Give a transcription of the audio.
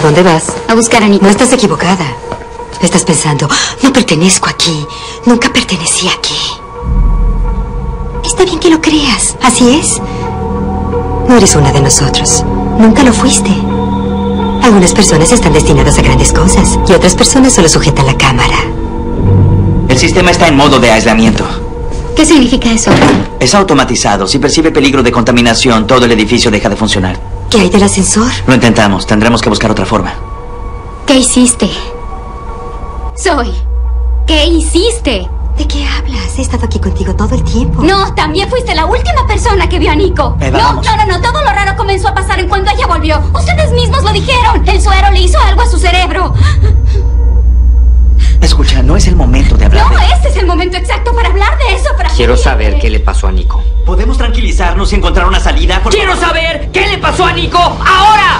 dónde vas? A buscar a Nico. No estás equivocada. Estás pensando, no pertenezco aquí. Nunca pertenecí aquí. Está bien que lo creas. Así es. No eres una de nosotros. Nunca lo fuiste. Algunas personas están destinadas a grandes cosas y otras personas solo sujetan la cámara. El sistema está en modo de aislamiento. ¿Qué significa eso? Es automatizado. Si percibe peligro de contaminación, todo el edificio deja de funcionar. ¿Qué hay del ascensor? Lo intentamos. Tendremos que buscar otra forma. ¿Qué hiciste? Soy. ¿Qué hiciste? ¿De qué hablas? He estado aquí contigo todo el tiempo. No, también fuiste la última persona que vio a Nico. Eva, no, vamos. no, no, no. Todo lo raro comenzó a pasar en cuando ella volvió. Ustedes mismos lo dijeron. El suero le hizo algo a su cerebro. Escucha, no es el momento de hablar. No, de- este es el momento exacto para hablar de eso. Para Quiero saber qué le pasó a Nico. ¿Podemos tranquilizarnos y encontrar una salida? Por Quiero saber qué Fónico ahora.